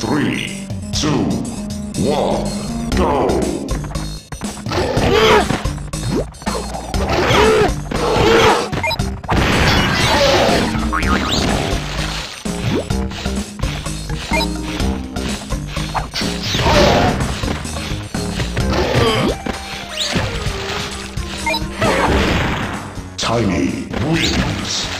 Three, two, one, go! Tiny wins.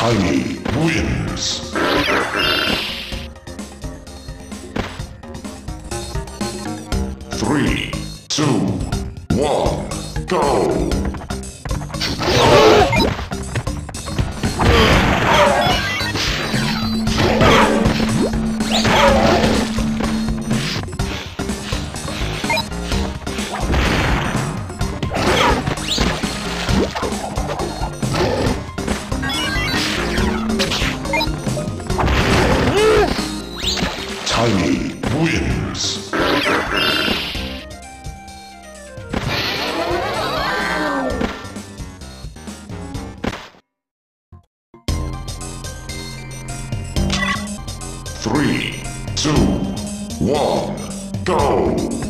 Tiny wins. Three, two, one, go! Tiny wins. Three, two, one, go!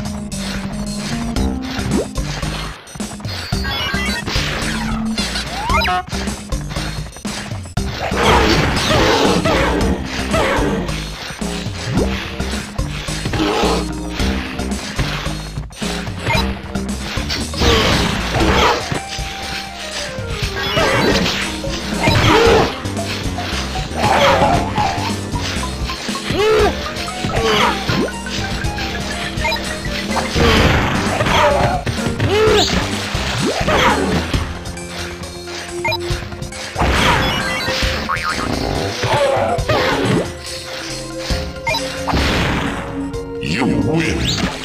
You win.